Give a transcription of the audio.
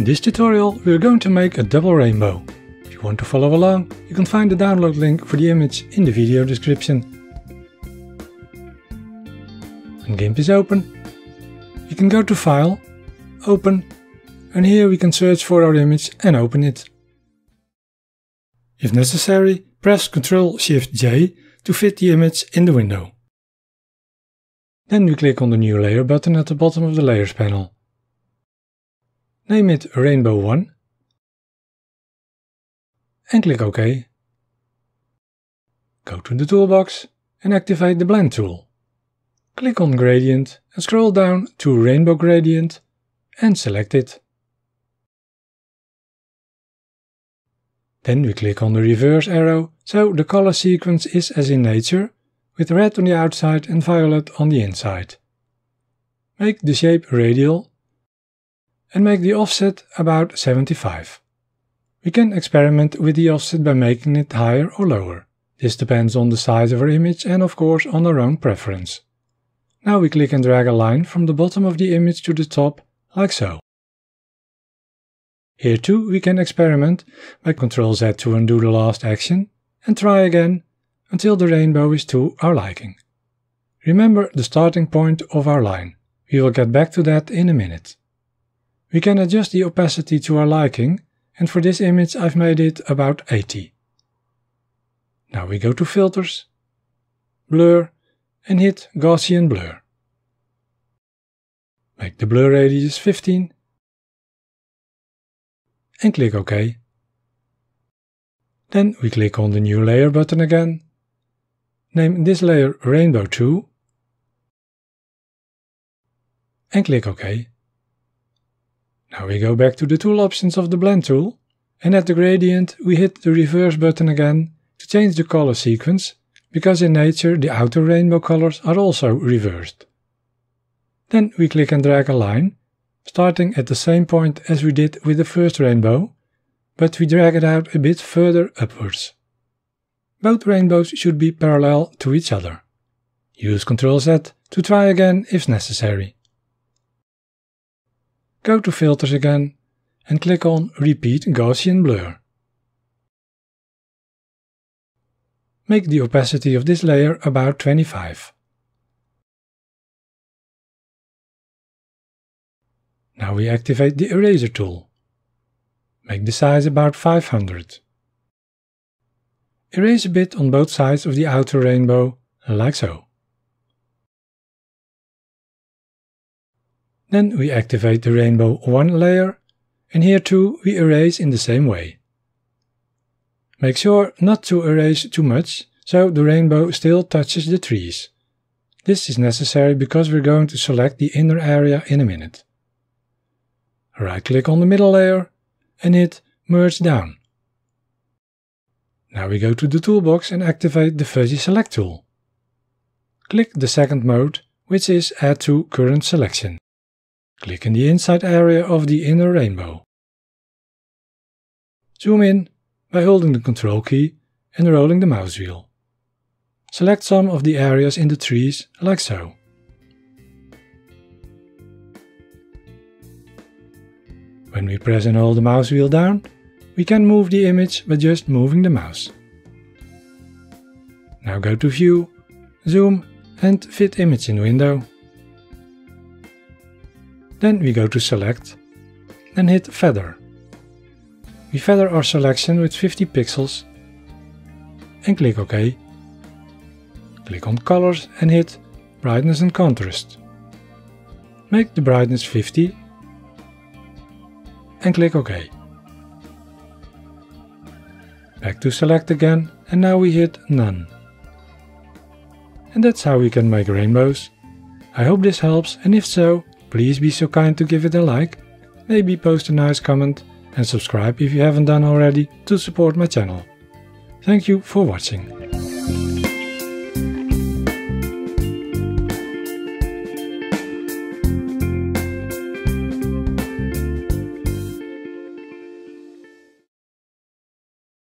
In this tutorial we're going to make a double rainbow. If you want to follow along, you can find the download link for the image in the video description. When GIMP is open, you can go to File, Open, and here we can search for our image and open it. If necessary, press Ctrl Shift J to fit the image in the window. Then we click on the New Layer button at the bottom of the Layers panel. Name it Rainbow 1 and click OK. Go to the toolbox and activate the Blend tool. Click on Gradient and scroll down to Rainbow Gradient and select it. Then we click on the reverse arrow so the color sequence is as in nature, with red on the outside and violet on the inside. Make the shape radial and make the offset about 75. We can experiment with the offset by making it higher or lower. This depends on the size of our image and of course on our own preference. Now we click and drag a line from the bottom of the image to the top, like so. Here too we can experiment by Ctrl Z to undo the last action and try again until the rainbow is to our liking. Remember the starting point of our line. We will get back to that in a minute. We can adjust the opacity to our liking, and for this image I've made it about 80. Now we go to Filters, Blur, and hit Gaussian Blur. Make the blur radius 15 and click OK. Then we click on the New Layer button again. Name this layer Rainbow 2 and click OK. Now we go back to the tool options of the blend tool and at the gradient we hit the reverse button again to change the color sequence because in nature the outer rainbow colors are also reversed. Then we click and drag a line starting at the same point as we did with the first rainbow but we drag it out a bit further upwards. Both rainbows should be parallel to each other. Use Ctrl Z to try again if necessary go to Filters again and click on Repeat Gaussian Blur. Make the opacity of this layer about 25. Now we activate the Eraser tool. Make the size about 500. Erase a bit on both sides of the outer rainbow, like so. Then we activate the rainbow 1 layer, and here too we erase in the same way. Make sure not to erase too much, so the rainbow still touches the trees. This is necessary because we're going to select the inner area in a minute. Right click on the middle layer and hit Merge Down. Now we go to the toolbox and activate the Fuzzy Select tool. Click the second mode, which is Add to Current Selection. Click in the inside area of the inner rainbow. Zoom in by holding the Control key and rolling the mouse wheel. Select some of the areas in the trees like so. When we press and hold the mouse wheel down, we can move the image by just moving the mouse. Now go to View, Zoom and Fit Image in Window. Then we go to Select and hit Feather. We feather our selection with 50 pixels and click OK. Click on Colors and hit Brightness and Contrast. Make the brightness 50 and click OK. Back to Select again and now we hit None. And that's how we can make rainbows. I hope this helps and if so, Please be so kind to give it a like, maybe post a nice comment and subscribe if you haven't done already to support my channel. Thank you for watching.